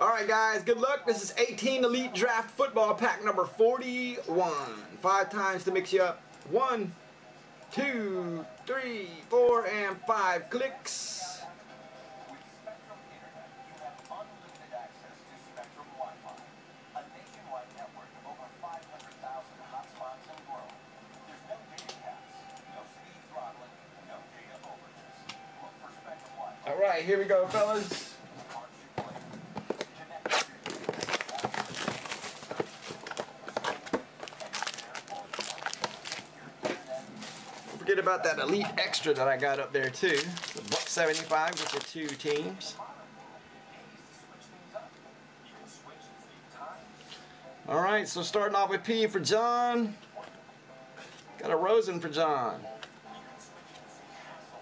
Alright guys, good luck. This is 18 Elite Draft Football Pack number 41. Five times to mix you up. One, two, three, four, and five clicks. Alright, here we go fellas. About that Elite Extra that I got up there too. Buck 75 with the two teams. Alright, so starting off with P for John. Got a Rosen for John.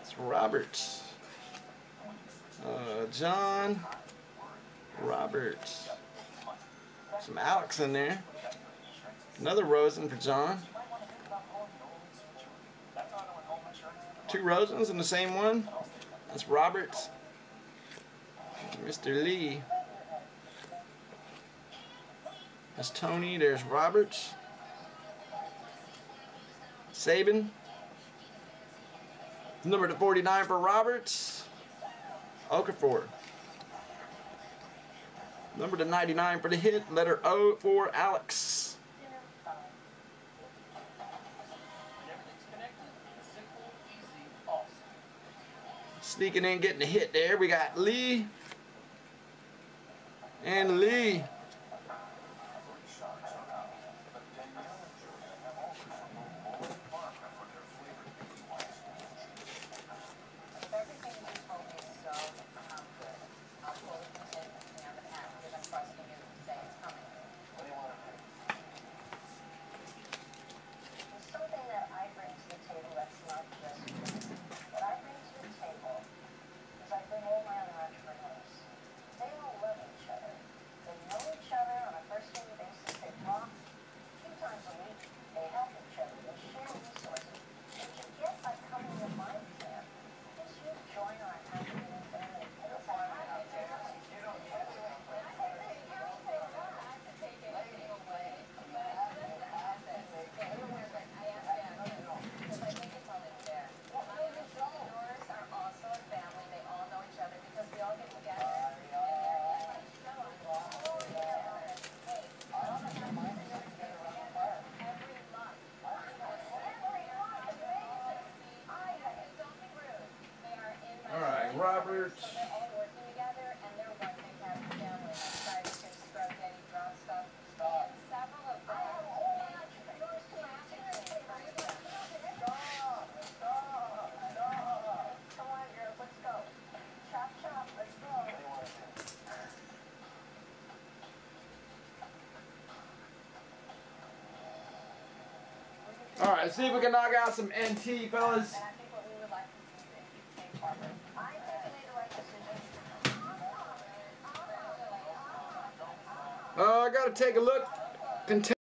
It's Roberts. Uh, John. Roberts. Some Alex in there. Another Rosen for John. Two Rosens in the same one. That's Roberts. Mr. Lee. That's Tony. There's Roberts. Saban. Number to 49 for Roberts. Okafor. Number to 99 for the hit. Letter O for Alex. Sneaking in, getting a hit there. We got Lee. And Lee. Roberts. All right, see if we can knock out some NT, fellas. Uh, I gotta take a look.